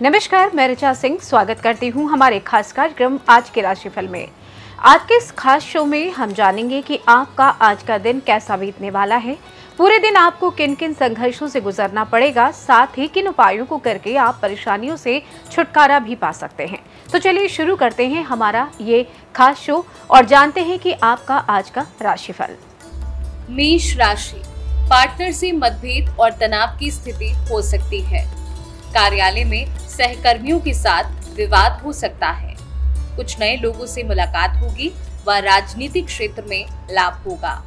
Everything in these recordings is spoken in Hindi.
नमस्कार, मैं रिचा सिंह स्वागत करती हूँ हमारे खास कार्यक्रम आज के राशिफल में। आज के इस खास शो में हम जानेंगे कि आपका आज का दिन कैसा बीतने वाला है। पूरे दिन आपको किन किन संघर्षों से गुजरना पड़ेगा, साथ ही किन उपायों को करके आप परेशानियों से छुटकारा भी पा सकते हैं। तो चलिए शुरू करते हैं हमारा ये खास शो और जानते हैं कि आपका आज का राशिफल। मेष राशि पार्टनर से मतभेद और तनाव की स्थिति हो सकती है। कार्यालय में सहकर्मियों के साथ विवाद हो सकता है। कुछ नए लोगों से मुलाकात होगी व राजनीतिक क्षेत्र में लाभ होगा।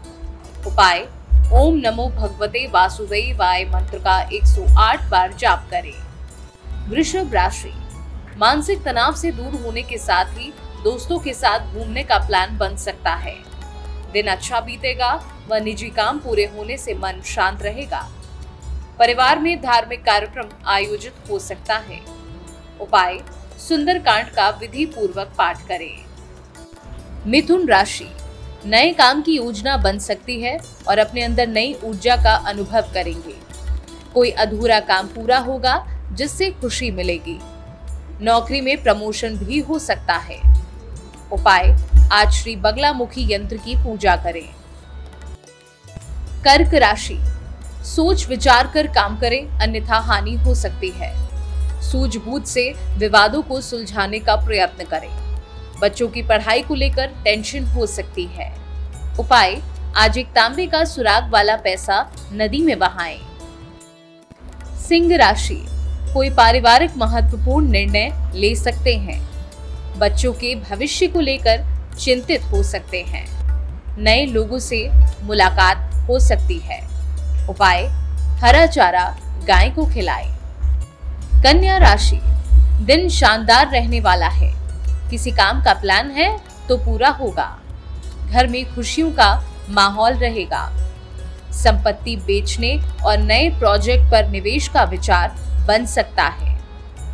उपाय, ओम नमो भगवते वासुदेवाय मंत्र का 108 बार जाप करें। वृषभ राशि, मानसिक तनाव से दूर होने के साथ ही दोस्तों के साथ घूमने का प्लान बन सकता है। दिन अच्छा बीतेगा व निजी काम पूरे होने से मन शांत रहेगा। परिवार में धार्मिक कार्यक्रम आयोजित हो सकता है। उपाय सुंदर कांड का विधि पूर्वक पाठ करें। मिथुन राशि, नए काम की योजना बन सकती है और अपने अंदर नई ऊर्जा का अनुभव करेंगे। कोई अधूरा काम पूरा होगा, जिससे खुशी मिलेगी। नौकरी में प्रमोशन भी हो सकता है। उपाय, आज श्री बगलामुखी यंत्र की पूजा करें। कर्क राशि सोच विचार कर काम करें, अन्यथा हानि हो सकती है। सूझबूझ से विवादों को सुलझाने का प्रयत्न करें। बच्चों की पढ़ाई को लेकर टेंशन हो सकती है। उपाय, आज एक तांबे का सुराग वाला पैसा नदी में बहाएँ। सिंह राशि, कोई पारिवारिक महत्वपूर्ण निर्णय ले सकते हैं। बच्चों के भविष्य को लेकर चिंतित हो सकते हैं। नए लोगों से मुलाकात हो सकती है। उपाय, हरा चारा, गाय को खिलाए। कन्या राशि, दिन शानदार रहने वाला है। किसी काम का प्लान है तो पूरा होगा। घर में खुशियों का माहौल रहेगा। संपत्ति बेचने और नए प्रोजेक्ट पर निवेश का विचार बन सकता है।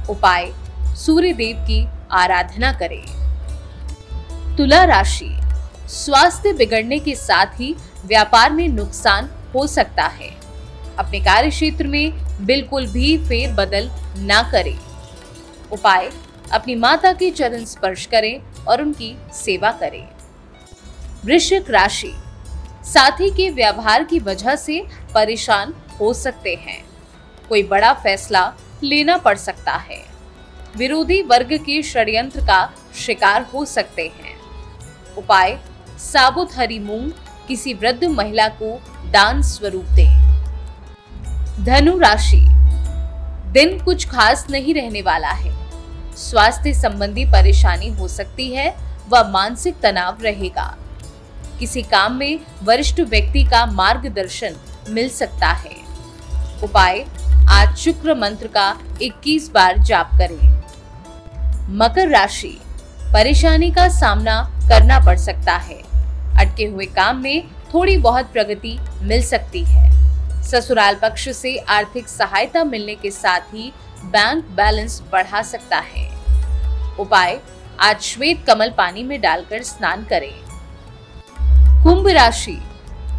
उपाय सूर्य देव की आराधना करें। तुला राशि, स्वास्थ्य बिगड़ने के साथ ही व्यापार में नुकसान हो सकता है। अपने कार्य क्षेत्र में बिल्कुल भी फेर बदल ना करें। उपाय, अपनी माता के चरण स्पर्श करें और उनकी सेवा करें। वृश्चिक राशि, साथी के व्यवहार की वजह से परेशान हो सकते हैं। कोई बड़ा फैसला लेना पड़ सकता है। विरोधी वर्ग के षड्यंत्र का शिकार हो सकते हैं। उपाय, साबुत हरी मूंग किसी वृद्ध महिला को दान स्वरूप दें। धनु राशि, दिन कुछ खास नहीं रहने वाला है। स्वास्थ्य संबंधी परेशानी हो सकती है व मानसिक तनाव रहेगा। किसी काम में वरिष्ठ व्यक्ति का मार्गदर्शन मिल सकता है। उपाय, आज शुक्र मंत्र का 21 बार जाप करें। मकर राशि, परेशानी का सामना करना पड़ सकता है। अटके हुए काम में थोड़ी बहुत प्रगति मिल सकती है। ससुराल पक्ष से आर्थिक सहायता मिलने के साथ ही बैंक बैलेंस बढ़ा सकता है। उपाय, आज श्वेत कमल पानी में डालकर स्नान करें। कुंभ राशि,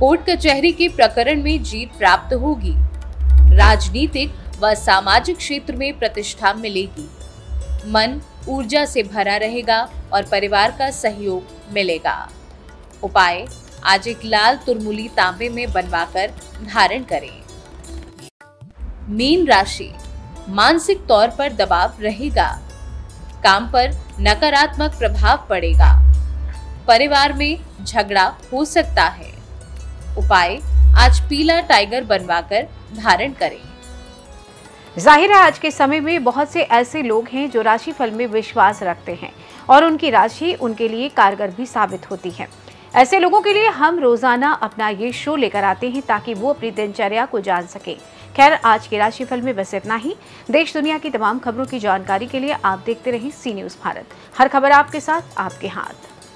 कोर्ट कचहरी के प्रकरण में जीत प्राप्त होगी। राजनीतिक व सामाजिक क्षेत्र में प्रतिष्ठा मिलेगी। मन ऊर्जा से भरा रहेगा और परिवार का सहयोग मिलेगा। उपाय आज एक लाल तुरमुली तांबे में बनवाकर धारण करें। मीन राशि, मानसिक तौर पर दबाव रहेगा। काम पर नकारात्मक प्रभाव पड़ेगा। परिवार में झगड़ा हो सकता है। उपाय, आज पीला टाइगर बनवाकर धारण करें। ज़ाहिर है, आज के समय में बहुत से ऐसे लोग हैं जो राशि फल में विश्वास रखते हैं और उनकी राशि उनके लिए कारगर भी साबित होती है। ऐसे लोगों के लिए हम रोज़ाना अपना ये शो लेकर आते हैं ताकि वो अपनी दिनचर्या को जान सके। खैर, आज के राशिफल में बस इतना ही। देश दुनिया की तमाम खबरों की जानकारी के लिए आप देखते रहें सी न्यूज़ भारत। हर खबर आपके साथ, आपके हाथ।